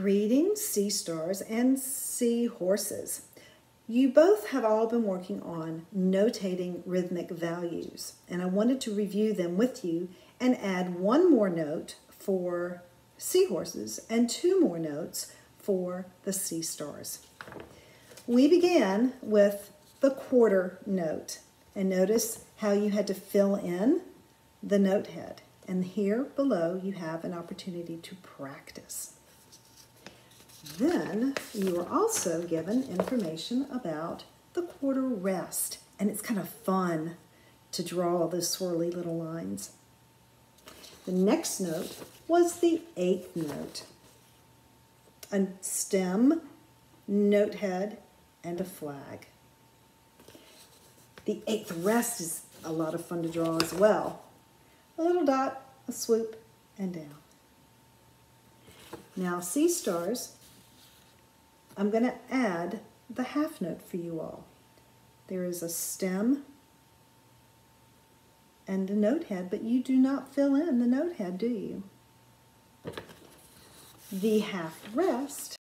Greetings, sea stars and sea horses. You both have all been working on notating rhythmic values, and I wanted to review them with you and add one more note for seahorses and two more notes for the sea stars. We began with the quarter note, and notice how you had to fill in the note head. And here below you have an opportunity to practice. Then you were also given information about the quarter rest, and it's kind of fun to draw those swirly little lines. The next note was the eighth note. A stem, note head, and a flag. The eighth rest is a lot of fun to draw as well. A little dot, a swoop, and down. Now, sea stars I'm going to add the half note for you all. There is a stem and a note head, but you do not fill in the note head, do you? The half rest